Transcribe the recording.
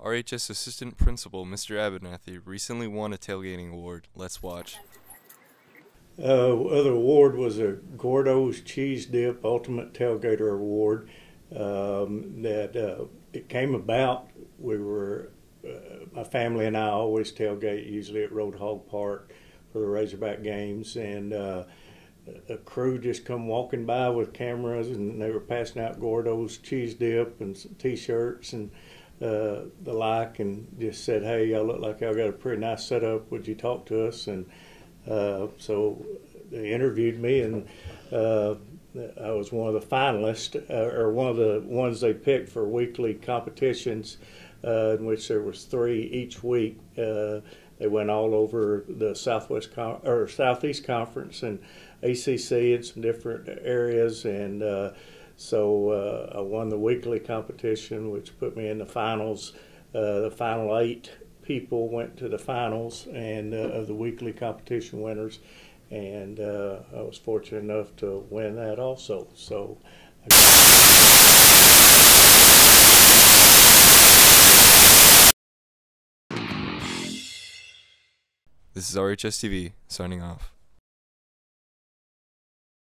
RHS Assistant Principal Mr. Abernathy recently won a tailgating award. Let's watch. Uh, other award was a Gordo's Cheese Dip Ultimate Tailgater Award. Um, that uh, it came about. We were uh, my family and I always tailgate usually at Road Hog Park for the Razorback games, and uh, a crew just come walking by with cameras, and they were passing out Gordo's cheese dip and T-shirts and uh, the like, and just said, "Hey, y'all look like y'all got a pretty nice setup. Would you talk to us?" And uh, so they interviewed me, and uh, I was one of the finalists, uh, or one of the ones they picked for weekly competitions, uh, in which there was three each week. Uh, they went all over the Southwest Con- or Southeast Conference and ACC and some different areas, and uh, so uh, I won the weekly competition, which put me in the finals. Uh, the final eight people went to the finals, and uh, of the weekly competition winners, and uh, I was fortunate enough to win that also. So. This is RHS TV signing off.